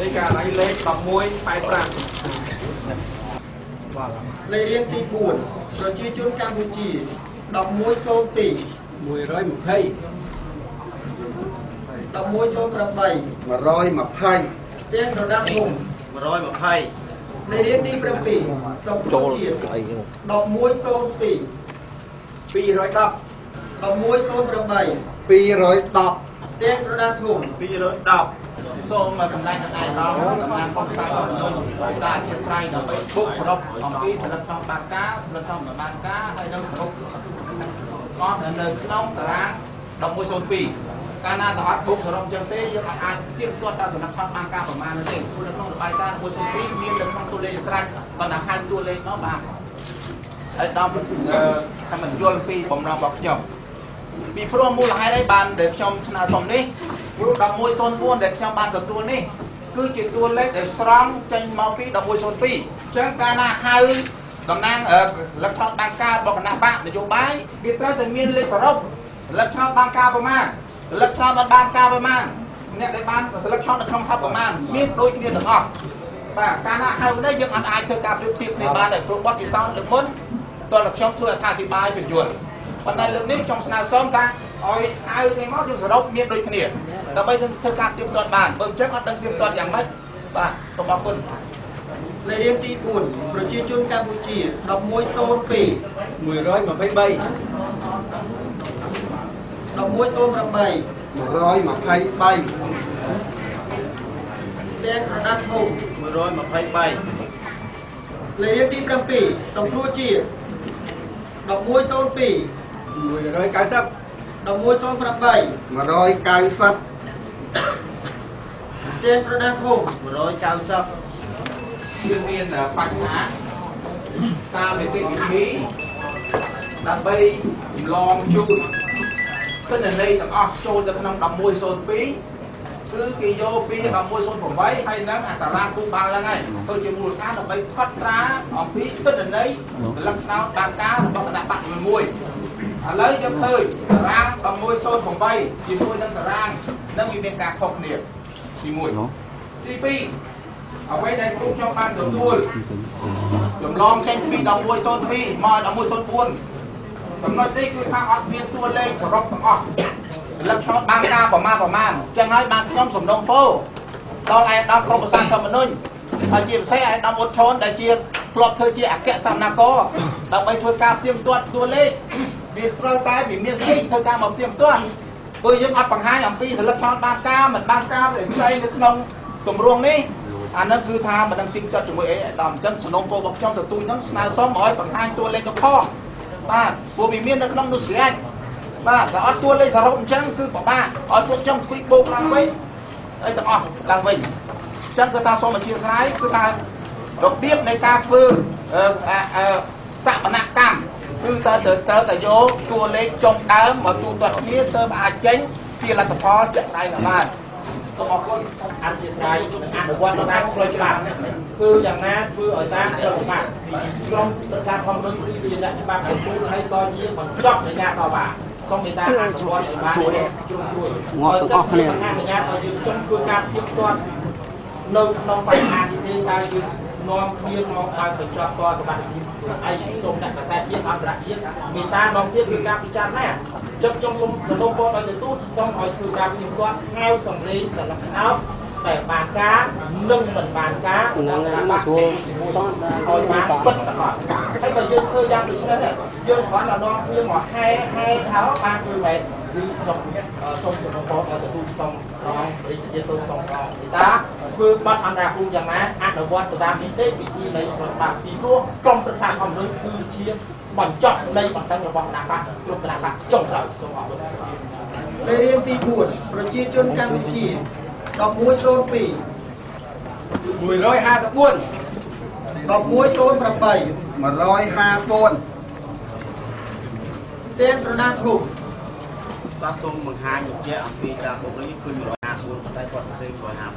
នៃការណៃលេខ1185បាទលេខរៀងទី4ប្រជាជនកម្ពុជា1102 120 1108 120ទៀងរដាប់ភូមិ120លេខរៀងទី7សំព្រោះជាតិ1102 210 1108 210ទៀងរដាប់ភូមិ210សូមសម្ដែងសម្ដែងដល់តំណាងផងសាស្ត្រជំនុំការអធិស្ឋានដើម្បីបុកសរុបអំពីសិលឹកក្នុងបានការសិលឹកក្នុងបានការហើយនឹងសរុបអស់នៅក្នុងតារាង1102កាលណាតអត់បុកសរុបចឹងទេយើងអាចទៀងទាត់ថាសិលឹកក្នុងបានការប្រមាណនោះទេព្រោះនៅក្នុងរបាយការណ៍1102មាននៅក្នុងតួលេខស្រេចប៉ុន្តែហៅតួលេខនោះបាទហើយដល់ថាមិនយល់ពីបំណងរបស់ខ្ញុំ ពីព្រោះមូលហេតុអីបានដែលខ្ញុំស្នើសុំនេះព្រោះ1104ដែលខ្ញុំបានទទួលនេះគឺជាតួលេខដែលស្រង់ចេញមកពី1102អញ្ចឹងកាលណាហៅតំណាងលក្ខណៈបានការរបស់គណៈបកនយោបាយវាត្រូវតែមានលេខសរុបលក្ខណៈបានការប្រមាណលក្ខណៈបានការប្រមាណអ្នកដែលបានលក្ខណៈនៅក្នុងហັບប្រមាណមានដូចគ្នាទាំងអស់បាទកាលណាហៅនេះយើងអាចអាចធ្វើការប្រៀបធៀបគ្នាបានដែរព្រោះបទពិសោធន៍លើកមុនតើខ្ញុំធ្វើអត្ថាធិប្បាយបញ្យល់ ប៉ុន្តែលើកនេះខ្ញុំស្នើសុំថាឲ្យហៅនេះមកយើងសរុបមានដូចគ្នាដើម្បីធ្វើការទៀមទាត់បានបើមិនចឹងអត់ដឹងទៀមទាត់យ៉ាងម៉េចបាទសូមអរគុណលេខរៀងទី4ប្រជាជនកម្ពុជា1102 123 1108 123ទៀងរដាប់ភូមិ123លេខរៀងទី7សំព្រោះជាតិ1102 190 1108 190ទៀងរដាប់ភូមិ190យើងមានបញ្ហាតាមនីតិវិធីដើម្បីចម្លងជូនទិន្នន័យទាំងអស់ចូលទៅក្នុង1102គឺគេយកពី1108ហើយនឹងអត្រាគូបាលហ្នឹងហើយទៅជាមូលដ្ឋានដើម្បីផុតត្រាអំពីទិន្នន័យលក្ខណៈតាមការរបស់គណៈបកមួយ ឥឡូវយើងឃើញតារាង1108ជាមួយនឹងតារាងនឹងវាមានការខុសគ្នាទី1ទី2អ្វីដែលគ្រូខ្ញុំបានទទួលចម្លងចេញពី1102មក1104ចំណុចនេះគឺថាអត់មានតួលេខសរុបទាំងអស់លក្ខណៈបានការប្រមាណប្រមាណចឹងហើយបានខ្ញុំសំណុំពោដល់ឯកឧត្តមក្រុមប្រសាធម្មនុញ្ញហើយជាពិសេសឯកឧត្តមអ៊ុតឈុនដែលជាធ្លាប់ធ្វើជាអគ្គសមនគរដើម្បីធ្វើការផ្ទៀងផ្ទាត់តួលេខ វាត្រូវតែវាមានស្អីធ្វើការមកផ្ទៀងផ្ទាត់ព្រោះយើងអត់បង្ហាញអំពីសិលឹកថនបានការមិនបានការដែលផ្សេងនៅក្នុងទម្រង់នេះអានឹងគឺថាមិនដឹងទីចិត្តជាមួយអីដល់អញ្ចឹងសំណុំពោរបស់ខ្ញុំទៅទូចហ្នឹងស្នើសុំឲ្យបង្ហាញតួលេខកខបាទព្រោះវាមាននៅក្នុងនោះស្រេចបាទតែអត់តួលេខសរុបអញ្ចឹងគឺពិបាកឲ្យពួកខ្ញុំស្គួយបោកឡើងវិញអីទាំងអស់ឡើងវិញអញ្ចឹងគឺថាសូមអធិស្ឋានគឺថារបៀបនៃការធ្វើអឺអឺសកម្មកម្ម គឺតើត្រូវត្រូវតែយកតួលេខចុងដើមមកទូទាត់គ្នាទើបអាចចេញជាលទ្ធផលជាក់ស្ដែងបានសូមអរគុណអធិស្ឋានអនុវត្តតាមផ្លូវច្បាប់គឺយ៉ាងណាធ្វើឲ្យតាមផ្លូវច្បាប់ក្រុមប្រឹក្សាធម្មពលគឺជាអ្នកច្បាប់ទទួលហើយក៏ជាបញ្ចប់នៃការតវ៉ាសូមមេត្តាអនុវត្តឲ្យបានជ្រុងជ្រោយងាប់ទាំងអស់គ្នាអនុញ្ញាតឲ្យយើងចង់ធ្វើការផ្ទៀងផ្ទាត់នៅក្នុងបញ្ហានេះទេតើយើងនាំគ្នាមកឲ្យបញ្ចប់តសម្បត្តិឯ កសូមអ្នកកាសែតជាតិអន្តរជាតិមេត្តានាំគ្នាគឺការពិចារណាចឹងខ្ញុំសូមសនុពរឲ្យទទួលសូមឲ្យធ្វើការផ្ទៀងផ្ទាត់ហៅសម្លេងសន្លឹកណោតតែបានការនិងមិនបានការនឹងបានស្រួលឲ្យបានពិតប្រាកដហើយបើយើងធ្វើយ៉ាងដូចនេះយើងគ្រាន់តែនាំគ្នាមកហែហែថាបានគឺមែនគឺខ្ញុំសូមសំណពរឲ្យទទួលសូមរងរាជជាទូសូមរងមេត្តា ធ្វើបាត់អន្តរាគមយ៉ាងណាអនុវត្តទៅតាមនីតិវិធីនៃរដ្ឋបាលពីព្រោះក្រុមប្រឹក្សាធម្មពលគឺជាបញ្ចប់នៃបណ្ដឹងរបស់គណៈបកគ្រប់គណៈបកចុងក្រោយសូមអរគុណលេខរៀងទី4ប្រជាជនកម្ពុជា1102 154 1108 154ទៀងរដាប់ភូមិបាទសូមបង្ហាញបញ្ជាក់អំពីការបុកនេះគឺ154ប៉ុន្តែគាត់ផ្សេង155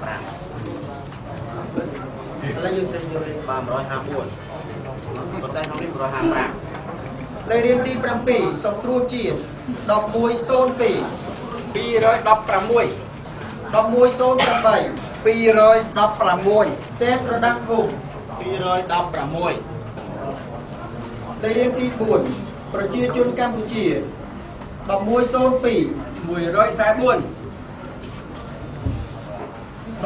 ឥឡូវយើងសេយកលេខបាទ154ប៉ុន្តែក្នុងនេះ155លេខរៀងទី7សំគ្រួជាតិ1102 216 1108 216ទាំងប្រដាំងភូមិ216លេខរៀងទី4ប្រជាជនកម្ពុជា1102 144 1108 144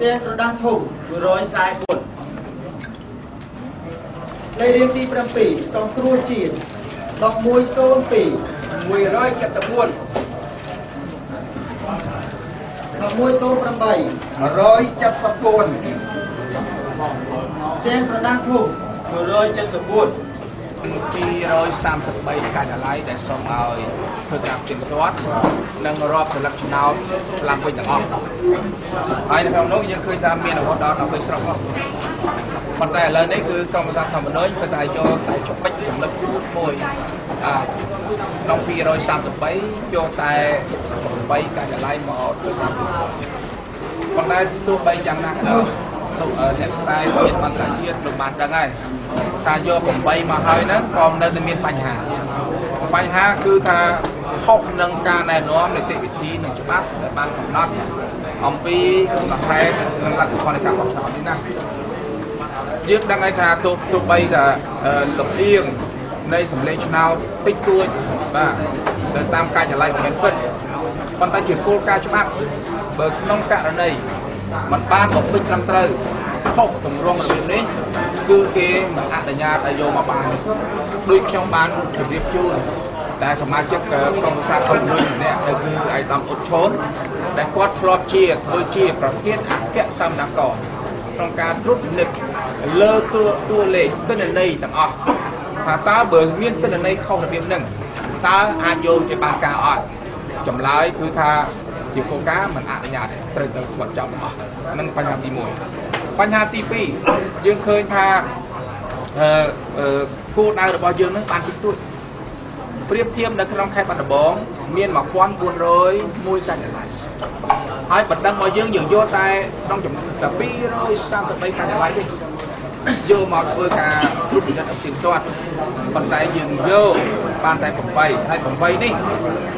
ទាំងប្រដាំងធំ144លេខរៀងទី7សំគ្រួជាតិ1102 174 1108 174ទាំងប្រដាំងភូមិ174 233កាច់អាឡ័យដែលសូមឲ្យធ្វើការផ្ទៀងផ្ទាត់និងរាប់សិលឹកឆ្នោតឡើងវិញទាំងអស់ហើយនៅក្នុងនោះយើងឃើញថាមានរហូតដល់12ស្រុកនោះប៉ុន្តែឥឡូវនេះគឺក្រមប្រសាធម្មនុយគឺតែយកតែចុចចំណុចមួយអាក្នុង233យកតែ8កាច់អាឡ័យមកធ្វើការផ្ទៀងផ្ទាត់ប៉ុន្តែទោះបីយ៉ាងណាក៏ដោយសូមអឺអ្នកខ្សែជាតិអន្តរជាតិលោកបានដឹងហើយ ថាយក8មកហើយហ្នឹងក៏នៅតែមានបញ្ហាបញ្ហាគឺថាខុសនឹងការណែនាំនីតិវិធីនិងច្បាប់ដែលបានកំណត់អំពីសង្ខេបនិងលទ្ធផលនៃការបោះឆ្នោតនេះណាយើងដឹងហើយថាទោះទោះបីថាអឺលំអៀងនៃសម្លេងឆ្នោតតិចតួចបាទទៅតាមការចល័យមិនមែនពិតប៉ុន្តែជាគោលការណ៍ច្បាប់បើក្នុងករណីมันបានបំពេញត្រឹមត្រូវ ខុសទម្រង់របៀបនេះគឺគេមិនអនុញ្ញាតឲ្យយកមកបានដូចខ្ញុំបានជម្រាបជូនតែសមាជិកក្រុមប្រឹក្សាក្រុមមួយម្នាក់គឺឯកឧត្តមអ៊ុតឈុនដែលគាត់ធ្លាប់ជាធ្វើជាប្រធានអគ្គសមនគរក្នុងការត្រួតពិនិត្យលើតួតួលេខទិន្នន័យទាំងអស់ថាតើបើមានទិន្នន័យខុសរបៀបហ្នឹងតើអាចយកជាបានការអត់ចម្លើយគឺថាជាគោលការណ៍មិនអនុញ្ញាតទេត្រូវទៅបត់ចប់ទាំងអស់ហ្នឹងបញ្ហាទី1 បញ្ហាទី2យើងឃើញថាអឺអឺគោលដៅរបស់យើងនឹងបានតិចតួចប្រៀបធៀបនៅក្នុងខេត្តបាត់ដំបងមាន1401កាច់អាឡ័យហើយបណ្ដឹងរបស់យើងយើងយកតែក្នុងចំនួនតែ233កាច់អាឡ័យទេយកមកធ្វើការត្រួតពិនិត្យឲ្យទៀងទាត់ប៉ុន្តែយើងយកបានតែ8ហើយ8នេះ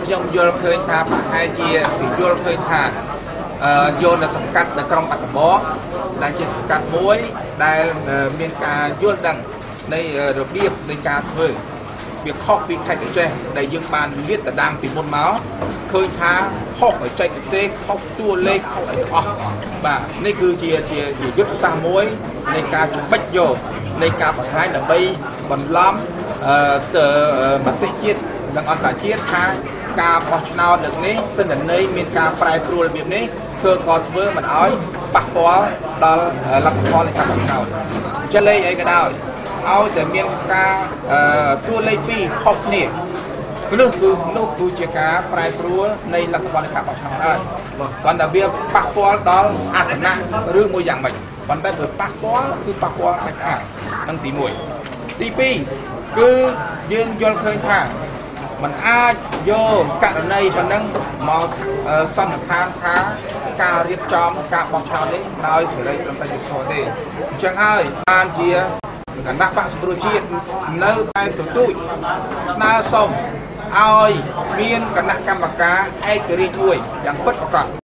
ខ្ញុំយល់ឃើញថាប្រហែលជាគេយល់ឃើញថាអឺ យកនៅសង្កាត់នៅក្រុងបាត់ដំបងដែលជាសង្កាត់មួយដែលអឺមានការយល់ដឹងនៃរបៀបនៃការធ្វើវាខុសពីខេត្តកញ្ចេះដែលយើងបានលាតត្រដាងពីមុនមកឃើញថាខុសបច្ចេកទេសខុសតួលេខខុសអីទាំងអស់បាទនេះគឺជាជាជាយុទ្ធសាស្ត្រមួយនៃការជំបិចយកនៃការបង្ហាញដើម្បីបន្លំអឺទៅមតិជាតិនិងអន្តរជាតិថាការបោះឆ្នោតលើកនេះទិន្នន័យមានការប្រែប្រួលរបៀបនេះ ធ្វើក៏ធ្វើមិនឲ្យប៉ះពាល់ដល់លទ្ធផលនៃការបោះឆ្នោតចលេខអីក៏ដោយឲ្យតែមានការអឺតួលេខ2ខុសគ្នានោះគឺនោះគឺជាការប្រែប្រួលនៃលទ្ធផលនៃការបោះឆ្នោតហើយគ្រាន់តែវាប៉ះពាល់ដល់អត្ថនៈឬមួយយ៉ាងម៉េចប៉ុន្តែបើប៉ះពាល់គឺប៉ះពាល់ដាច់ខាតនឹងទី1ទី2គឺយើងយល់ឃើញថា มันអាចយកករណីប៉ុណ្ណឹងមកអឺសន្និដ្ឋានថាការរៀបចំការបោះឆ្នោតនេះដោយសេរីត្រឹមតែយុត្តិធម៌ទេអញ្ចឹងហើយបានជាគណៈបក្សសង្គ្រោះជាតិនៅតែទទូចស្នើសុំឲ្យមានគណៈកម្មការឯករាជ្យមួយយ៉ាងពិតប្រាកដ